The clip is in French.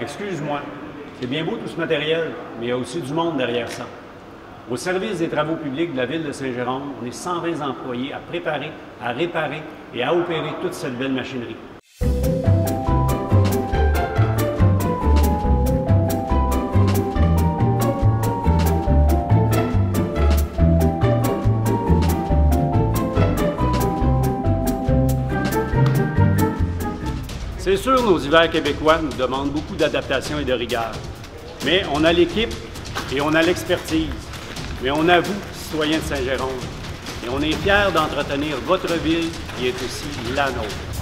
excuse-moi, c'est bien beau tout ce matériel, mais il y a aussi du monde derrière ça. Au service des travaux publics de la ville de Saint-Jérôme, on est 120 employés à préparer, à réparer et à opérer toute cette belle machinerie. C'est sûr, nos hivers québécois nous demandent beaucoup d'adaptation et de rigueur. Mais on a l'équipe et on a l'expertise. Mais on avoue, citoyens de Saint-Jérôme, et on est fiers d'entretenir votre ville qui est aussi la nôtre.